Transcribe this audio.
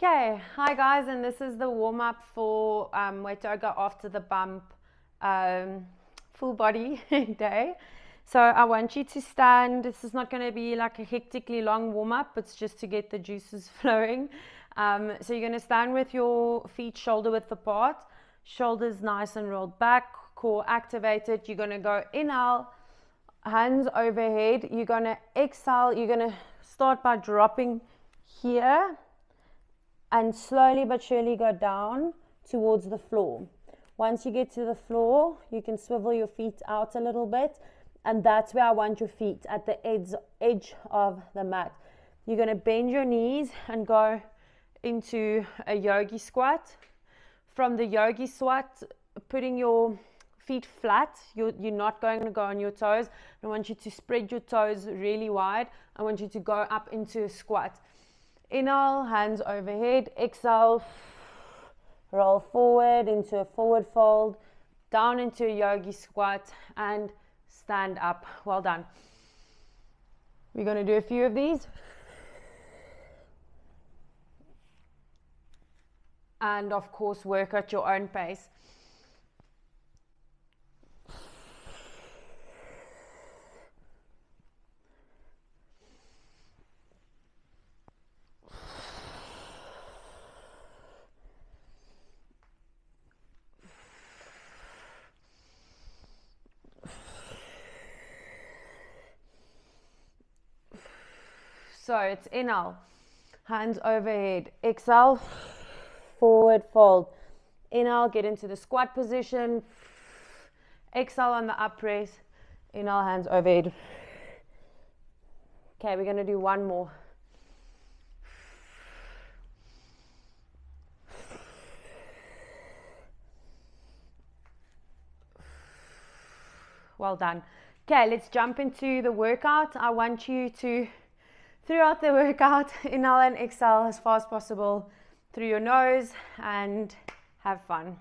Okay, hi guys, and this is the warm up for um, Weitoga after the bump um, full body day. So I want you to stand. This is not going to be like a hectically long warm up, it's just to get the juices flowing. Um, so you're going to stand with your feet shoulder width apart, shoulders nice and rolled back, core activated. You're going to go inhale, hands overhead. You're going to exhale. You're going to start by dropping here and slowly but surely go down towards the floor. Once you get to the floor, you can swivel your feet out a little bit, and that's where I want your feet at the edge, edge of the mat. You're going to bend your knees and go into a yogi squat. From the yogi squat, putting your feet flat, you're, you're not going to go on your toes. I want you to spread your toes really wide. I want you to go up into a squat. Inhale, hands overhead. Exhale, roll forward into a forward fold, down into a yogi squat, and stand up. Well done. We're going to do a few of these. And of course, work at your own pace. So it's inhale, hands overhead. Exhale, forward fold. Inhale, get into the squat position. Exhale on the up press. Inhale, hands overhead. Okay, we're going to do one more. Well done. Okay, let's jump into the workout. I want you to throughout the workout, inhale and exhale as fast as possible through your nose and have fun.